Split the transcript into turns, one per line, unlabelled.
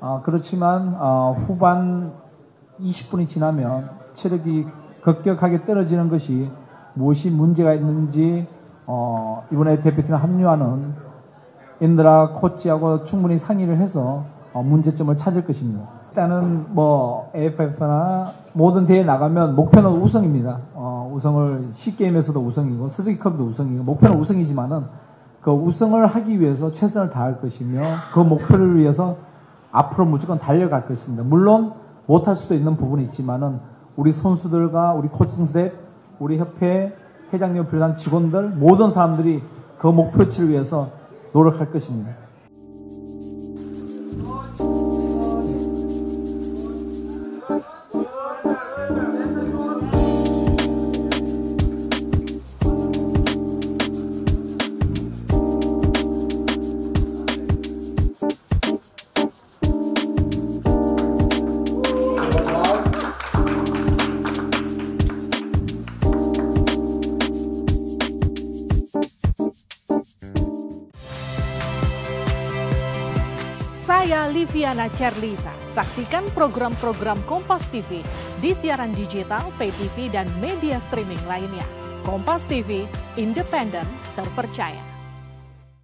어, 그렇지만 어, 후반 20분이 지나면 체력이 급격하게 떨어지는 것이 무엇이 문제가 있는지 어, 이번에 대표팀에 합류하는 인드라 코치하고 충분히 상의를 해서 어, 문제점을 찾을 것입니다. 일단은 뭐 AFF나 모든 대회 나가면 목표는 우승입니다. 어, 우승을 C게임에서도 우승이고 스즈키컵도 우승이고 목표는 우승이지만은 그 우승을 하기 위해서 최선을 다할 것이며 그 목표를 위해서 앞으로 무조건 달려갈 것입니다. 물론 못할 수도 있는 부분이 있지만은 우리 선수들과 우리 코칭 스태프, 우리 협회 회장님 비롯한 직원들 모든 사람들이 그 목표치를 위해서 노력할 것입니다.
Saya Liviana Cerlisa. Saksikan program-program Kompas TV di siaran digital, pay TV, dan media streaming lainnya. Kompas TV, independen, terpercaya.